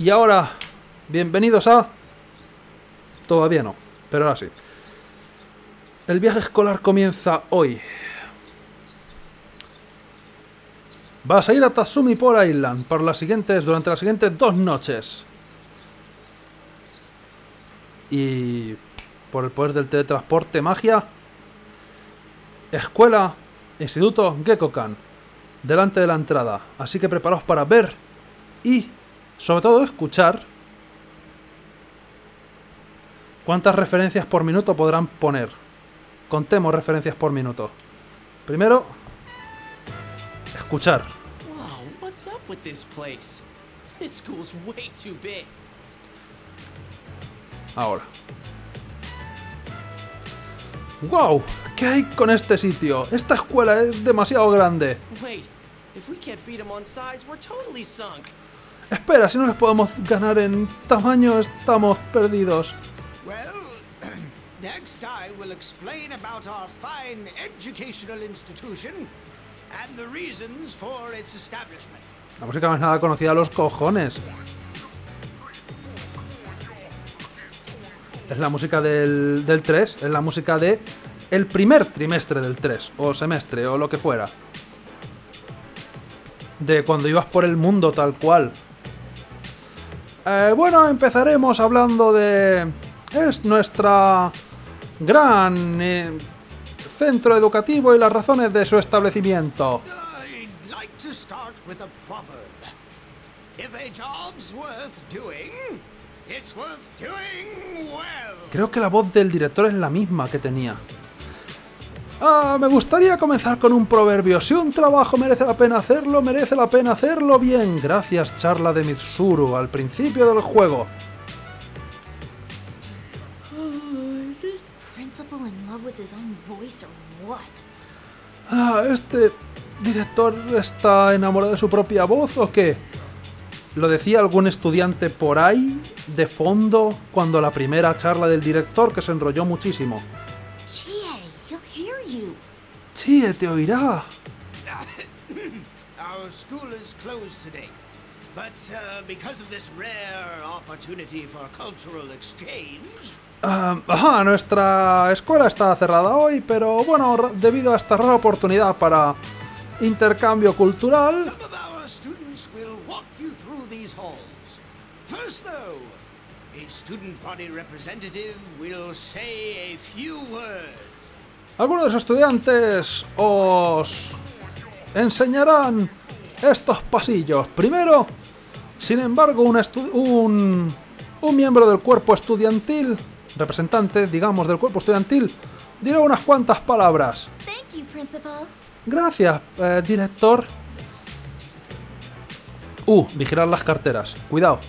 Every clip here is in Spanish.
Y ahora, bienvenidos a... Todavía no, pero ahora sí. El viaje escolar comienza hoy. Vas a ir a Tatsumi por Island por las siguientes, durante las siguientes dos noches. Y por el poder del teletransporte, magia. Escuela, Instituto Gekokan, delante de la entrada. Así que preparaos para ver y, sobre todo, escuchar cuántas referencias por minuto podrán poner. Contemos referencias por minuto. Primero, escuchar. Ahora. ¡Wow! ¿Qué hay con este sitio? Esta escuela es demasiado grande. Espera, si no les podemos ganar en tamaño, estamos perdidos. Well, next I will explain about our fine educational institution and the reasons for its establishment. La música no es nada conocida a los cojones. Es la música del, del 3, es la música de el primer trimestre del 3, o semestre, o lo que fuera. De cuando ibas por el mundo tal cual. Eh, bueno, empezaremos hablando de... Es nuestra gran eh, centro educativo y las razones de su establecimiento. Creo que la voz del director es la misma que tenía. Ah, me gustaría comenzar con un proverbio. Si un trabajo merece la pena hacerlo, merece la pena hacerlo bien. Gracias, charla de Mitsuru, al principio del juego. Ah, ¿este director está enamorado de su propia voz o qué? ¿Lo decía algún estudiante por ahí, de fondo, cuando la primera charla del director, que se enrolló muchísimo? Chie, te oirá. Our school is closed today. But uh, because of this rare opportunity for cultural exchange, Ah, ajá, nuestra escuela está cerrada hoy, pero bueno, debido a esta rara oportunidad para intercambio cultural, some of our students will walk you through these halls. First, though, a student body representative will say a few words. Algunos de los estudiantes os enseñarán estos pasillos. Primero, sin embargo, un, un, un miembro del cuerpo estudiantil, representante, digamos, del cuerpo estudiantil, dirá unas cuantas palabras. Gracias, eh, director. Uh, vigilar las carteras. Cuidado.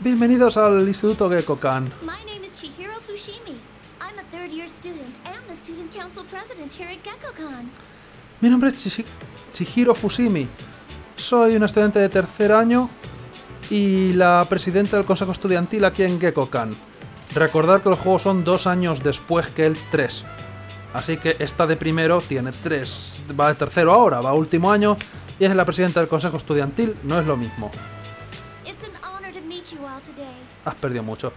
Bienvenidos al Instituto Gekokan. My name is Chihiro Fushimi. I'm a third year student and the student council president here at Gekkoukan. Mi nombre es Chihiro Fushimi. Soy un estudiante de tercer año y la presidenta del consejo estudiantil aquí en Gekokan. Recordad que los juegos son dos años después que el 3. Así que esta de primero tiene tres. Va de tercero ahora, va último año y es la presidenta del consejo estudiantil. No es lo mismo. Has perdido mucho.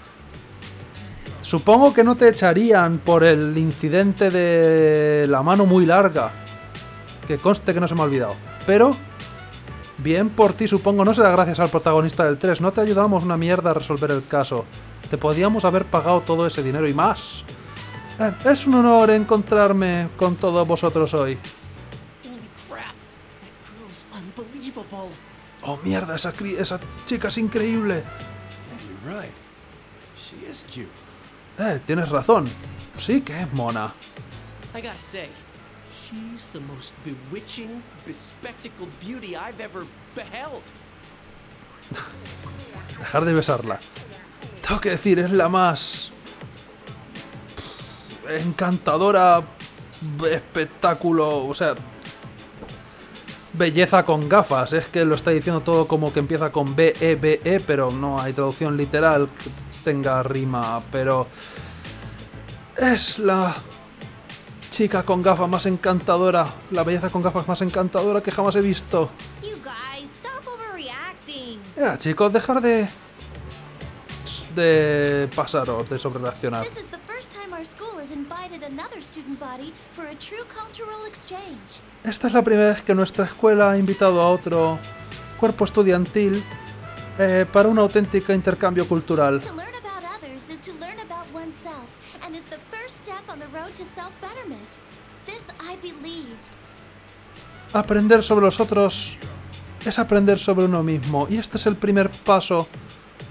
Supongo que no te echarían por el incidente de la mano muy larga. Que conste que no se me ha olvidado. Pero, bien por ti, supongo. No será gracias al protagonista del 3. No te ayudamos una mierda a resolver el caso. Te podíamos haber pagado todo ese dinero y más. Eh, es un honor encontrarme con todos vosotros hoy. Oh, mierda, esa, esa chica es increíble. Eh, tienes razón. Sí que es mona. I gotta say, she's the most bewitching, bespectacled beauty I've ever beheld. Dejar de besarla. Tengo que decir, es la más encantadora espectáculo, o sea, belleza con gafas. Es que lo está diciendo todo como que empieza con B E B E, pero no hay traducción literal tenga rima, pero es la chica con gafas más encantadora, la belleza con gafas más encantadora que jamás he visto. Ya, chicos, dejar de... de pasaros, de sobrereaccionar. This is the first time our school has invited another student body for a true cultural exchange. Esta es la primera vez que nuestra escuela ha invitado a otro cuerpo estudiantil eh, para un auténtico intercambio cultural. And is the first step on the road to self-betterment. This I believe. Aprender sobre los otros es aprender sobre uno mismo y este es el primer paso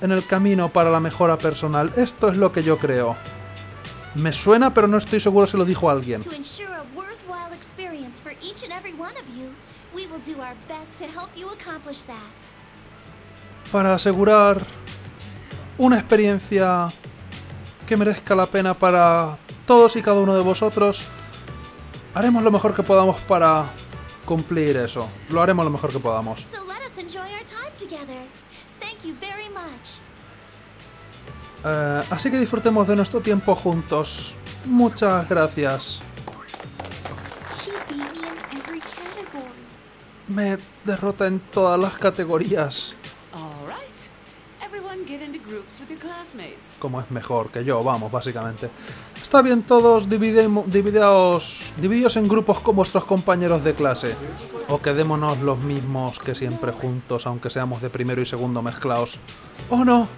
en el camino para la mejora personal. Esto es lo que yo creo. Me suena, pero no estoy seguro si lo dijo alguien. Para asegurar una experiencia que merezca la pena para todos y cada uno de vosotros, haremos lo mejor que podamos para cumplir eso. Lo haremos lo mejor que podamos. Eh, así que disfrutemos de nuestro tiempo juntos. Muchas gracias. Me derrota en todas las categorías. Como es mejor que yo, vamos, básicamente. Está bien todos, divideos, divididos en grupos con vuestros compañeros de clase. O quedémonos los mismos que siempre juntos, aunque seamos de primero y segundo mezclados. ¡Oh no!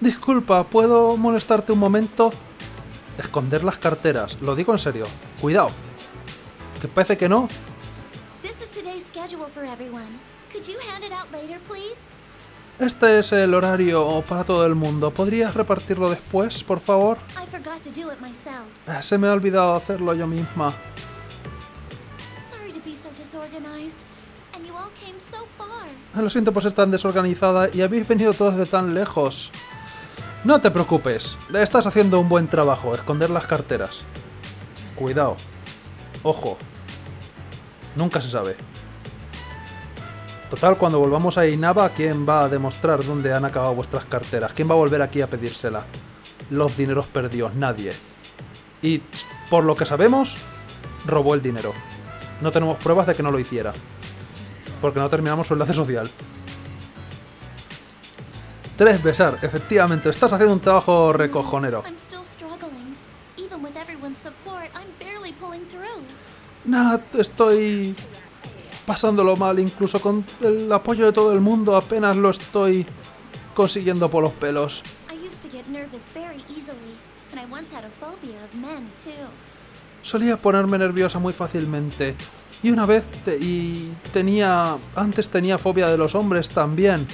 Disculpa, ¿puedo molestarte un momento? Esconder las carteras, lo digo en serio. Cuidado. Que parece que no. Este es el horario para todo el mundo. ¿Podrías repartirlo después, por favor? Eh, Se me ha olvidado hacerlo yo misma. Eh, Lo siento por ser tan desorganizada y habéis venido todos de tan lejos. No te preocupes, estás haciendo un buen trabajo, esconder las carteras. Cuidado. Ojo. Nunca se sabe. Total, cuando volvamos a Inaba, ¿quién va a demostrar dónde han acabado vuestras carteras? ¿Quién va a volver aquí a pedírsela? Los dineros perdidos, nadie. Y, por lo que sabemos, robó el dinero. No tenemos pruebas de que no lo hiciera. Porque no terminamos su enlace social. 3. Besar. Efectivamente, estás haciendo un trabajo recojonero. Nada, estoy pasándolo mal, incluso con el apoyo de todo el mundo, apenas lo estoy consiguiendo por los pelos. Solía ponerme nerviosa muy fácilmente. Y una vez te- y tenía antes tenía fobia de los hombres también.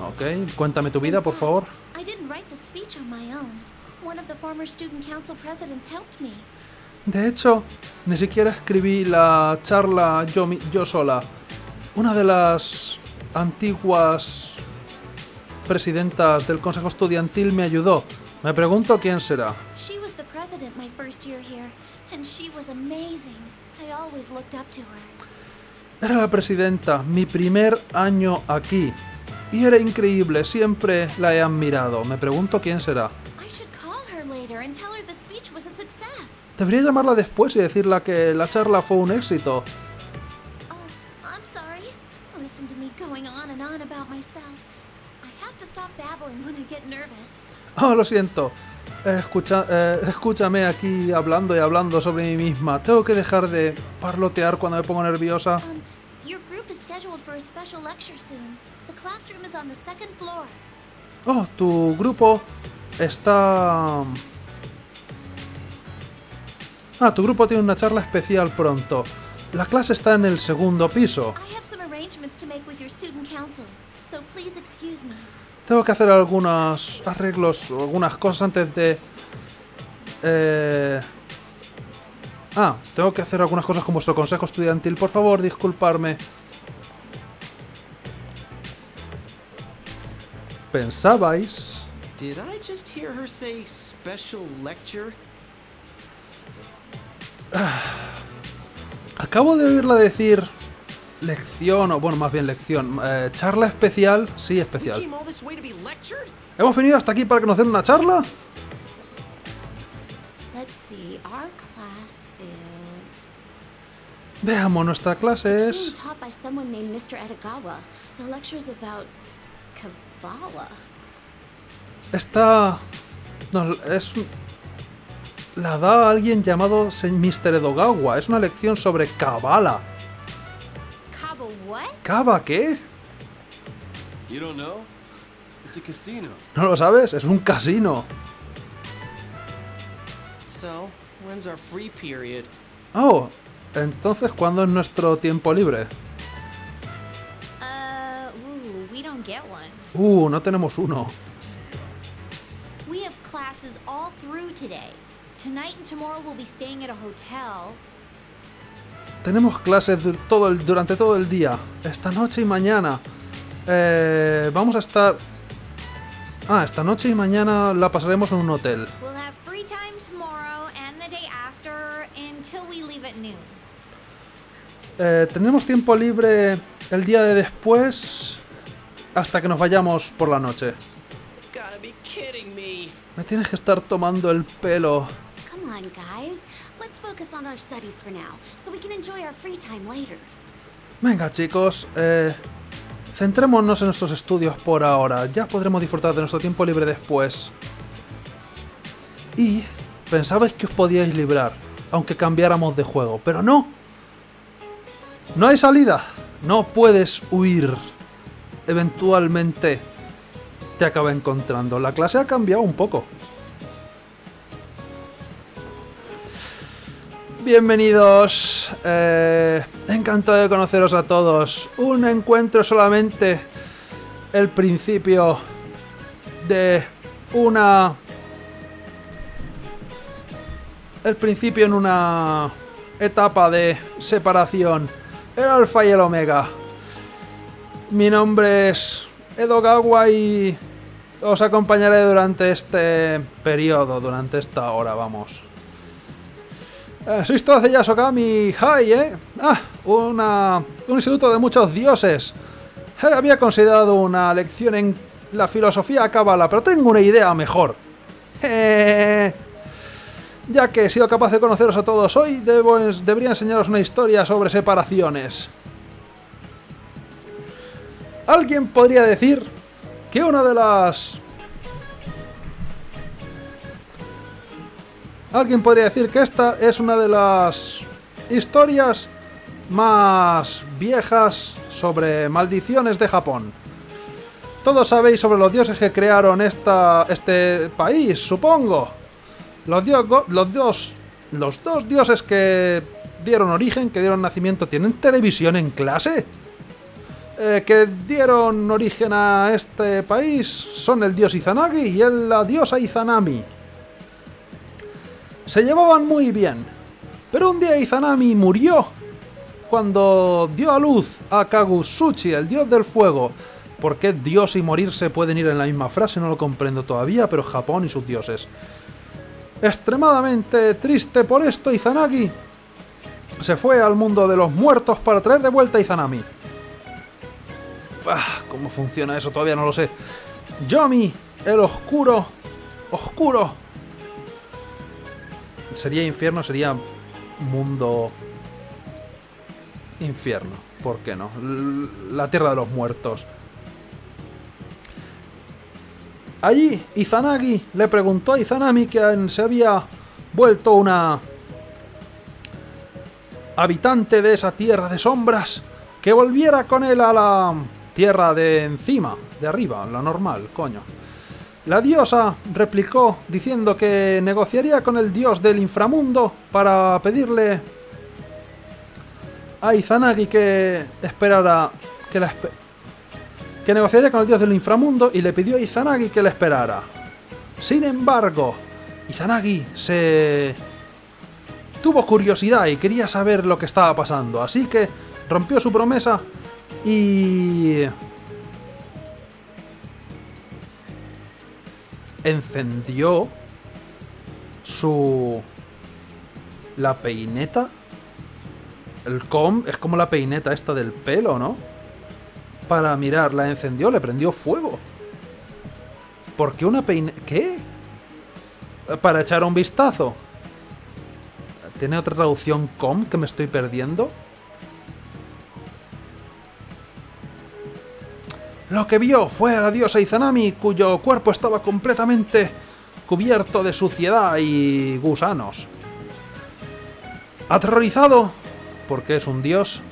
Ok, cuéntame tu vida, por favor. De hecho, ni siquiera escribí la charla yo, yo sola. Una de las antiguas presidentas del Consejo Estudiantil me ayudó. Me pregunto quién será. Era la presidenta, mi primer año aquí. Y era increíble, siempre la he admirado. Me pregunto quién será. Debería llamarla después y decirle que la charla fue un éxito. Oh. Oh, lo siento. Escucha, eh, escúchame aquí hablando y hablando sobre mí misma. Tengo que dejar de parlotear cuando me pongo nerviosa. Um, your group is Ah, tu grupo tiene una charla especial pronto. La clase está en el segundo piso. Tengo que hacer algunos arreglos o algunas cosas antes de... Eh... Ah, tengo que hacer algunas cosas con vuestro consejo estudiantil. Por favor, disculparme. ¿Pensabais? Acabo de oírla decir lección, o bueno, más bien lección. eh, charla especial, sí, especial. ¿Hemos venido hasta aquí para que nos den una charla? Let's see. Our class is Veamos, nuestra clase es... taught by someone named Mr. Edagawa. The lecture's about Kabbalah. Está... No, es... La da alguien llamado Mr. Edogawa. Es una lección sobre Kabbalah. Kaba qué? ¿No lo sabes? Es un casino. So, when's our free period? Oh, entonces, ¿cuándo es nuestro tiempo libre? Uh, ooh, we don't get one. Uh, no tenemos uno. Tonight and tomorrow we'll be staying at a hotel. Tenemos clases todo el- durante todo el día. Esta noche y mañana. Eh, vamos a estar... Ah, esta noche y mañana la pasaremos en un hotel. We'll have free time tomorrow and the day after until we leave at noon. Eh, tenemos tiempo libre el día de después hasta que nos vayamos por la noche. Me tienes que estar tomando el pelo. Guys. Let's focus on our studies for now, so we can enjoy our free time later. Venga chicos, eh, centrémonos en nuestros estudios por ahora. Ya podremos disfrutar de nuestro tiempo libre después. Y pensabais que os podíais librar, aunque cambiáramos de juego, pero no. No hay salida. No puedes huir. Eventualmente te acaba encontrando. La clase ha cambiado un poco. Bienvenidos. eh, encantado de conoceros a todos. Un encuentro solamente el principio de una... El principio en una etapa de separación. El alfa y el omega. Mi nombre es Edogawa y os acompañaré durante este periodo, durante esta hora, vamos. Eh, sois todos de Yasogami High, ¿eh? Ah, una, un instituto de muchos dioses. Eh, había considerado una lección en la filosofía cábala, pero tengo una idea mejor. Eh, ya que he sido capaz de conoceros a todos hoy, debo, debería enseñaros una historia sobre separaciones. Alguien podría decir que una de las Alguien podría decir que esta es una de las historias más viejas sobre maldiciones de Japón. Todos sabéis sobre los dioses que crearon esta, este país, supongo. Los, dio- los dos, los dos dioses que dieron origen, que dieron nacimiento, ¿tienen televisión en clase? Eh, que dieron origen a este país son el dios Izanagi y el- la diosa Izanami. Se llevaban muy bien, pero un día Izanami murió cuando dio a luz a Kagusuchi, el dios del fuego. ¿Por qué dios y morirse pueden ir en la misma frase? No lo comprendo todavía, pero Japón y sus dioses. Extremadamente triste por esto, Izanagi se fue al mundo de los muertos para traer de vuelta a Izanami. Ah, ¿Cómo funciona eso? Todavía no lo sé. Yomi, el oscuro, oscuro. Sería infierno, sería mundo infierno. ¿Por qué no? La tierra de los muertos. Allí, Izanagi le preguntó a Izanami que se había vuelto una habitante de esa tierra de sombras que volviera con él a la tierra de encima, de arriba, la normal, coño. La diosa replicó diciendo que negociaría con el dios del inframundo para pedirle a Izanagi que esperara que la que negociaría con el dios del inframundo y le pidió a Izanagi que le esperara. Sin embargo, Izanagi se tuvo curiosidad y quería saber lo que estaba pasando, así que rompió su promesa y encendió su la peineta el com es como la peineta esta del pelo, ¿no? Para mirar, la encendió, le prendió fuego. ¿Por qué una peineta? ¿Qué? Para echar un vistazo. ¿Tiene otra traducción com que me estoy perdiendo? Lo que vio fue a la diosa Izanami, cuyo cuerpo estaba completamente cubierto de suciedad y gusanos. Aterrorizado, porque es un dios,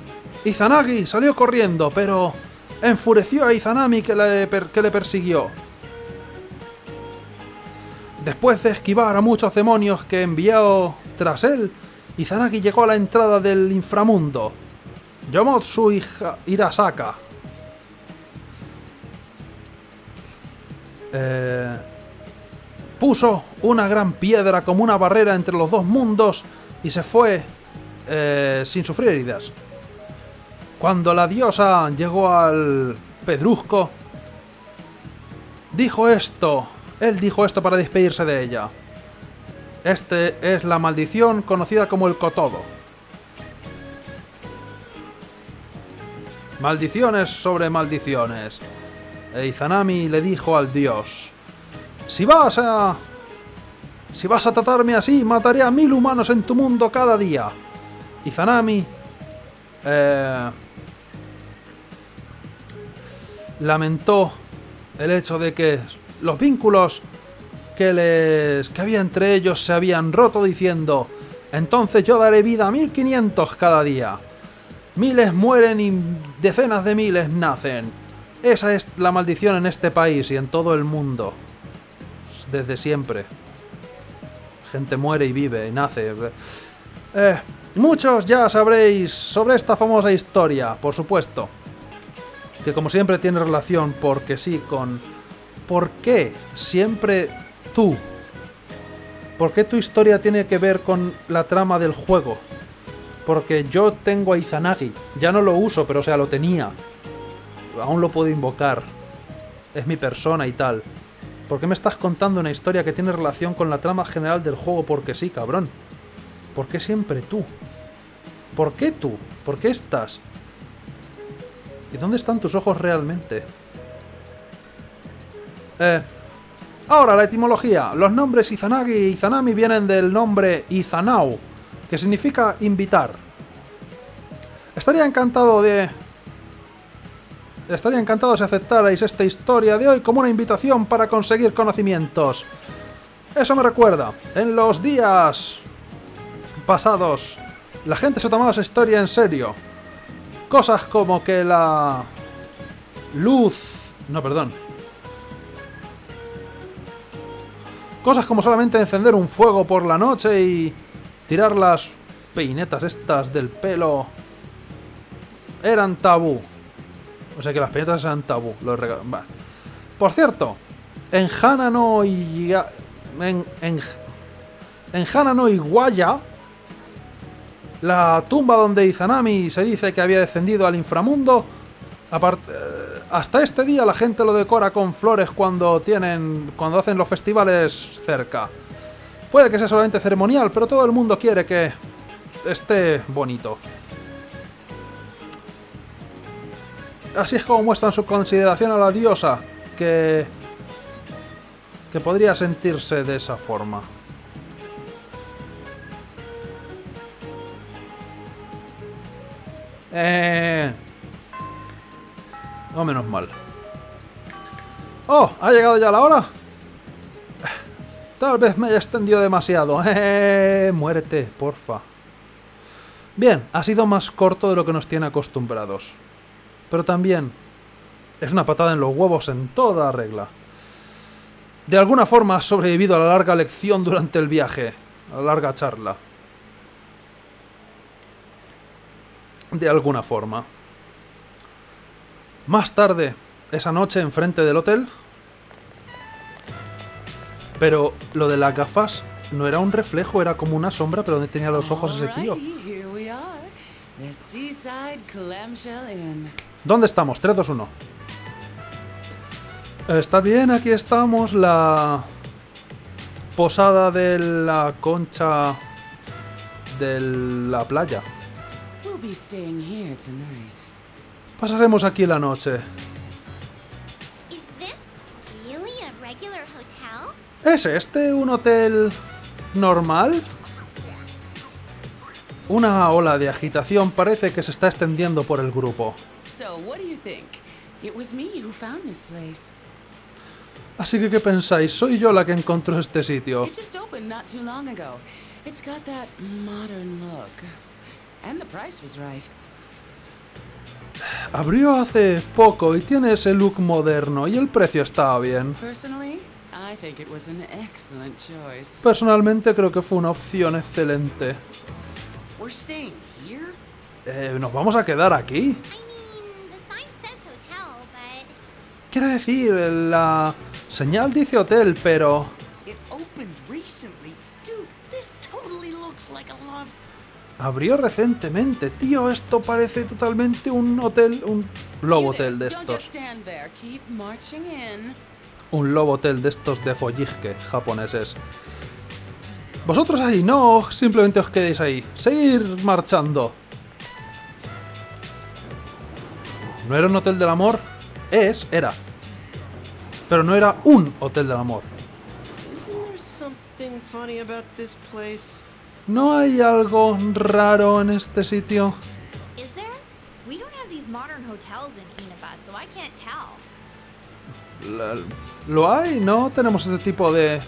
Izanagi salió corriendo, pero enfureció a Izanami que le, que le persiguió. Después de esquivar a muchos demonios que envió tras él, Izanagi llegó a la entrada del inframundo. Yomotsu Hirasaka. Eh, puso una gran piedra como una barrera entre los dos mundos y se fue eh, sin sufrir heridas. Cuando la diosa llegó al pedrusco, dijo esto. Él dijo esto para despedirse de ella. Este es la maldición conocida como el Kotodo. Maldiciones sobre maldiciones. Izanami le dijo al dios: Si vas a. Si vas a tratarme así, mataré a mil humanos en tu mundo cada día. Izanami. Eh, lamentó el hecho de que los vínculos que les que había entre ellos se habían roto diciendo entonces yo daré vida a 1500 cada día miles mueren y decenas de miles nacen esa es la maldición en este país y en todo el mundo desde siempre gente muere y vive y nace Eh, muchos ya sabréis sobre esta famosa historia por supuesto que como siempre tiene relación porque sí con ¿por qué siempre tú? ¿Por qué tu historia tiene que ver con la trama del juego? Porque yo tengo a Izanagi, ya no lo uso, pero o sea, lo tenía. Aún lo puedo invocar. Es mi persona y tal. ¿Por qué me estás contando una historia que tiene relación con la trama general del juego? Porque sí, cabrón. ¿Por qué siempre tú? ¿Por qué tú? ¿Por qué estás? ¿Y dónde están tus ojos realmente? Eh, ahora, la etimología. Los nombres Izanagi y Izanami vienen del nombre Izanau, que significa invitar. Estaría encantado de... Estaría encantado si aceptarais esta historia de hoy como una invitación para conseguir conocimientos. Eso me recuerda, en los días pasados, la gente se tomaba esa historia en serio. Cosas como que la luz... No, perdón. Cosas como solamente encender un fuego por la noche y tirar las peinetas estas del pelo eran tabú. O sea que las peinetas eran tabú. Los bah. Por cierto, en Hana no y en, en, en Hana no Iguaya, la tumba donde Izanami se dice que había descendido al inframundo, eh, hasta este día la gente lo decora con flores cuando tienen cuando hacen los festivales cerca. Puede que sea solamente ceremonial, pero todo el mundo quiere que esté bonito. Así es como muestran su consideración a la diosa, que que podría sentirse de esa forma. Eh... Oh, menos mal. ¡Oh! ¿Ha llegado ya la hora? Tal vez me haya extendido demasiado. Eh, muérete, porfa. Bien, ha sido más corto de lo que nos tiene acostumbrados. Pero también es una patada en los huevos en toda regla. De alguna forma has sobrevivido a la larga lección durante el viaje, a la larga charla. De alguna forma. Más tarde, esa noche enfrente del hotel. Pero lo de las gafas no era un reflejo, era como una sombra, pero donde tenía los ojos ese tío. ¿Dónde estamos? 3, 2, 1. Está bien, aquí estamos. La posada de la concha de la playa. We'll be staying here tonight. Pasaremos aquí la noche. Is this really a regular hotel? ¿Es este un hotel normal? Una ola de agitación parece que se está extendiendo por el grupo. Así que, ¿qué pensáis? Soy yo la que encontró este sitio. Abrió hace poco y tiene ese look moderno y el precio estaba bien. Personalmente creo que fue una opción excelente. We're staying here? Eh, ¿Nos vamos a quedar aquí? Quiere decir, la señal dice hotel, pero... Abrió recientemente. Tío, esto parece totalmente un hotel, un lobo hotel de estos. Un lobo hotel de estos de follisque japoneses. Vosotros ahí, no simplemente os quedéis ahí. Seguir marchando. ¿No era un hotel del amor? Es, era. Pero no era un hotel del amor. ¿No hay algo raro en este sitio? Is there? We don't have these modern hotels in Inaba, so I can't tell. La- ¿Lo hay? No tenemos este tipo de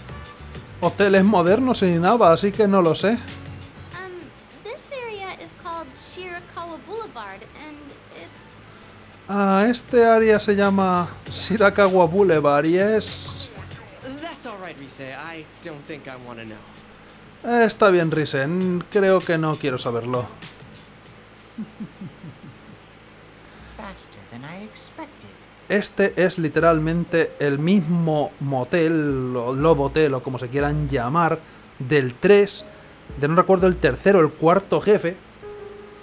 hoteles modernos en Inaba, así que no lo sé. um, this area is called Shirakawa Boulevard, and it's Ah, este área se llama Shirakawa Boulevard y es... That's all right, Rise. I don't think I want to know. Está bien, Risen. Creo que no quiero saberlo. Este es literalmente el mismo motel, o lobotel, o como se quieran llamar, del 3, de no recuerdo el tercero, el cuarto jefe,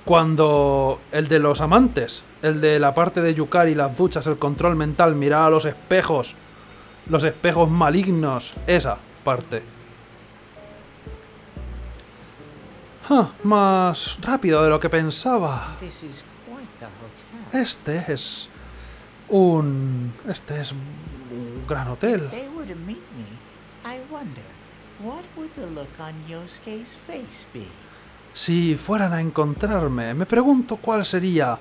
cuando el de los amantes, el de la parte de Yukari, las duchas, el control mental, mirar a los espejos, los espejos malignos, esa parte. Ah, más rápido de lo que pensaba. Este es un... Este es un gran hotel. Si fueran a encontrarme, me pregunto cuál sería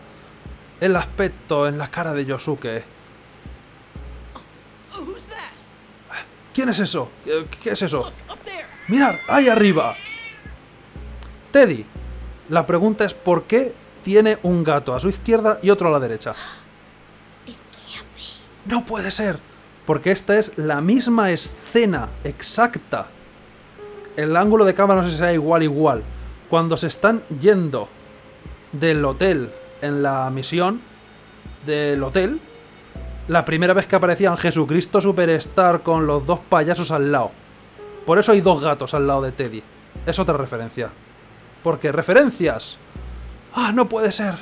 el aspecto en la cara de Yosuke. Oh? ¿Quién es eso? ¿Qué, es eso? ¡Mirad! ¡Ahí arriba! Teddy. La pregunta es ¿por qué tiene un gato a su izquierda y otro a la derecha? No puede ser. Porque esta es la misma escena exacta. El ángulo de cámara no sé si será igual igual. Cuando se están yendo del hotel en la misión del hotel, la primera vez que aparecían Jesucristo Superstar con los dos payasos al lado. Por eso hay dos gatos al lado de Teddy. Es otra referencia. Porque referencias. Ah, no puede ser.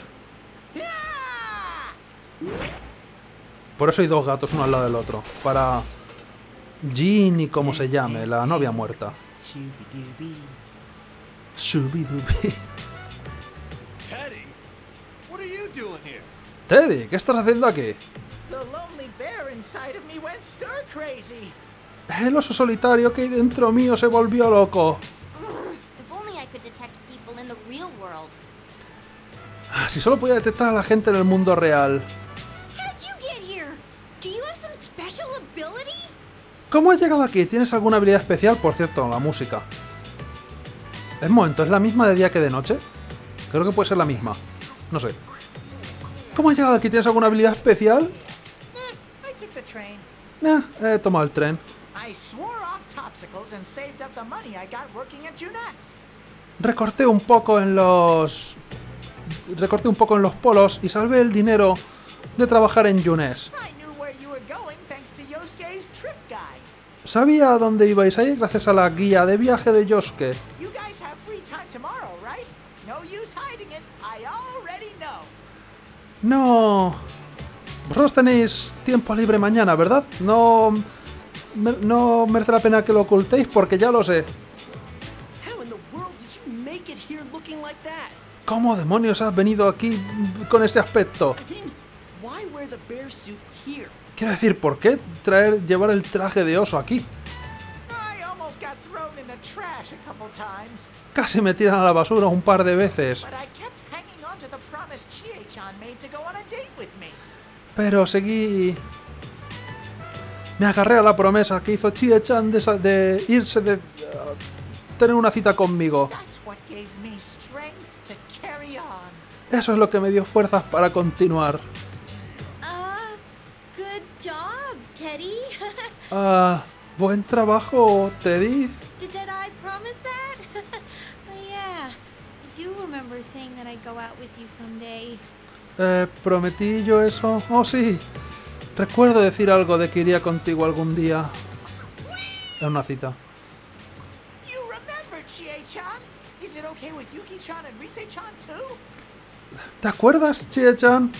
Por eso hay dos gatos uno al lado del otro. Para Jean y como se llame, la novia muerta. Teddy, ¿qué estás haciendo aquí? El oso solitario que hay dentro mío se volvió loco. World. Ah, Si solo podía detectar a la gente en el mundo real. ¿Cómo has llegado aquí? ¿Tienes alguna habilidad especial? Por cierto, la música. Es momento, ¿es la misma de día que de noche? Creo que puede ser la misma. No sé. ¿Cómo has llegado aquí? ¿Tienes alguna habilidad especial? Train. Nah, he tomado el tren. I swore off topsicles and saved up the money I got working at Junes. recorté un poco en los recorté un poco en los polos y salvé el dinero de trabajar en Yunes. Sabía a dónde ibais a ir gracias a la guía de viaje de Yosuke. No. Vosotros tenéis tiempo libre mañana, ¿verdad? No no merece la pena que lo ocultéis porque ya lo sé. ¿Cómo demonios has venido aquí con ese aspecto? I mean, why wear the bear suit here? Quiero decir, ¿por qué traer llevar el traje de oso aquí? Casi me tiran a la basura un par de veces. Pero seguí... Me agarré a la promesa que hizo Chie-chan de, de irse de... uh, tener una cita conmigo. Eso es lo que me dio fuerzas para continuar. Ah, buen trabajo, Teddy. Did, did I promise that? but yeah, I do remember saying that I'd go out with you someday. Eh, prometí yo eso. Oh, sí. Recuerdo decir algo de que iría contigo algún día. En una cita. You remember Chie-chan? Is it okay with Yuki-chan and Rise-chan too? ¿Te acuerdas, Chie-chan?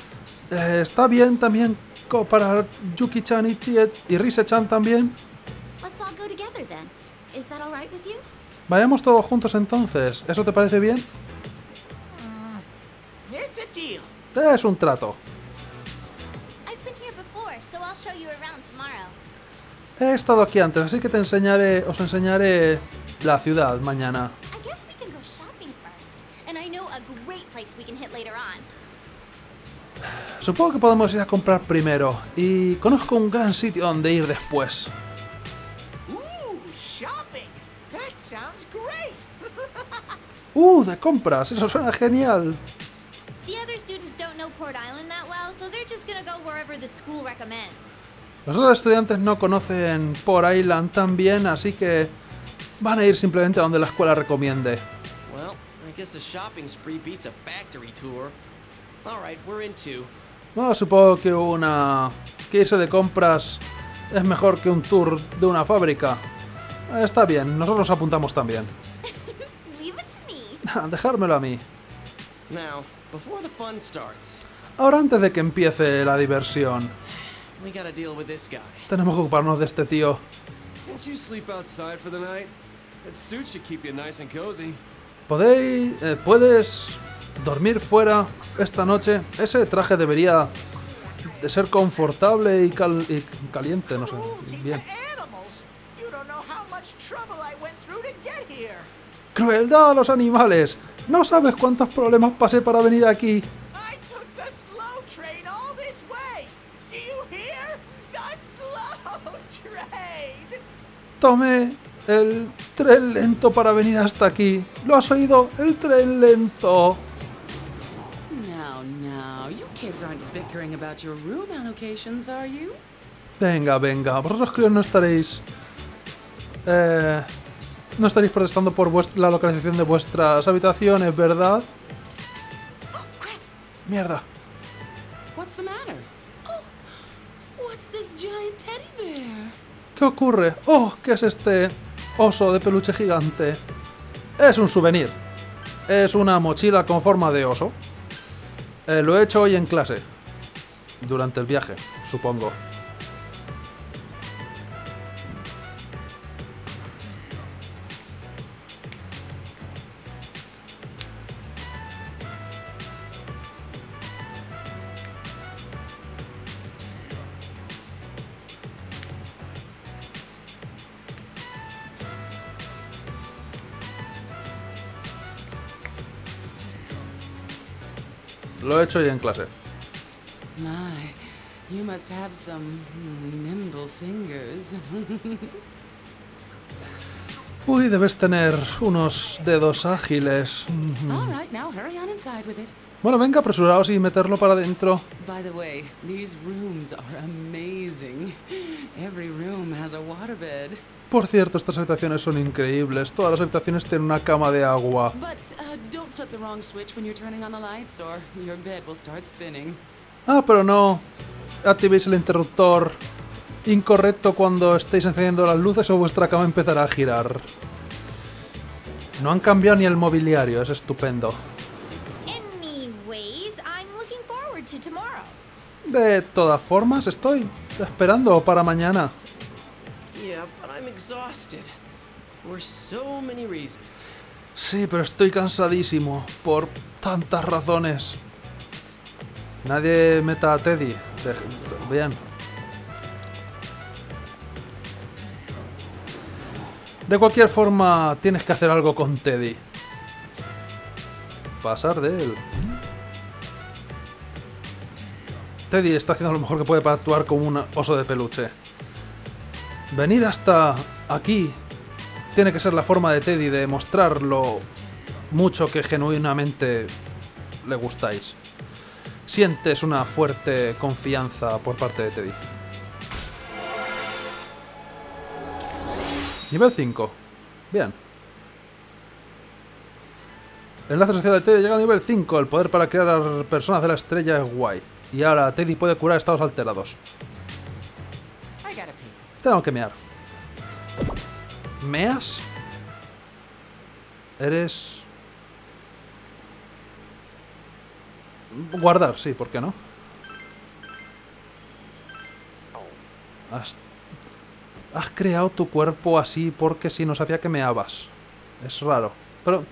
Eh, está bien también para Yuki-chan y y Rise-chan también. Vayamos todos juntos entonces. ¿Eso te parece bien? It's a deal. Es un trato. He estado aquí antes, así que te enseñaré, os enseñaré la ciudad mañana. I guess we can go shopping first. And I know a great place we can hit later on. Supongo que podemos ir a comprar primero. Y conozco un gran sitio donde ir después. Ooh, shopping! That sounds great! ¡Uh! De compras. Eso suena genial. The other students don't know Port Island that well, so they're just gonna go wherever the school recommends. Los otros estudiantes no conocen Port Island tan bien, así que van a ir simplemente a donde la escuela recomiende. Well, I guess a shopping spree beats a factory tour. All right, we're in two. Bueno, supongo que una... que irse de compras es mejor que un tour de una fábrica. Está bien, nosotros apuntamos también. Leave it to me. Dejármelo a mí. Now, before the fun starts, Ahora antes de que empiece la diversión, we gotta deal with this guy. tenemos que ocuparnos de este tío. Can't you sleep outside for the night? That suit should keep you nice and cozy. ¿Podéis... eh, ¿Puedes dormir fuera esta noche? Ese traje debería de ser confortable y, cal- y caliente, no sé. Bien. ¡Crueldad a los animales! No sabes cuántos problemas pasé para venir aquí. Tomé el tren lento para venir hasta aquí. ¿Lo has oído? El tren lento. Kids aren't bickering about your room allocations, are you? Venga, venga. Vosotros creo no estaréis... Eh, no estaréis protestando por la localización de vuestras habitaciones, ¿verdad? Mierda. What's the matter? Oh, what's this giant teddy bear? ¿Qué ocurre? Oh, ¿qué es este oso de peluche gigante? Es un souvenir. Es una mochila con forma de oso. Eh, lo he hecho hoy en clase. Durante el viaje, supongo. Hecho hoy en clase. My, you must have some nimble fingers. Uy, debes tener unos dedos ágiles. All right, now hurry on inside with it. Bueno, venga, apresuraos y meterlo para adentro. By the way, these rooms are amazing. Every room has a waterbed. Por cierto, estas habitaciones son increíbles. Todas las habitaciones tienen una cama de agua. Uh. Ah, pero no. Activéis el interruptor incorrecto cuando estéis encendiendo las luces o vuestra cama empezará a girar. No han cambiado ni el mobiliario, es estupendo. De todas formas, estoy esperando para mañana. Sí, pero estoy cansadísimo por tantas razones. Nadie meta a Teddy. Bien. De cualquier forma, tienes que hacer algo con Teddy. Pasar de él. Teddy está haciendo lo mejor que puede para actuar como un oso de peluche. Venir hasta aquí tiene que ser la forma de Teddy de mostrar lo mucho que genuinamente le gustáis. Sientes una fuerte confianza por parte de Teddy. Nivel 5. Bien. Enlace social de Teddy llega a nivel 5. El poder para crear personas de la estrella es guay. Y ahora Teddy puede curar estados alterados. Tengo que mear. ¿Meas? Eres... Guardar, sí, ¿por qué no? Has... Has creado tu cuerpo así porque si no sabía que meabas. Es raro. Pero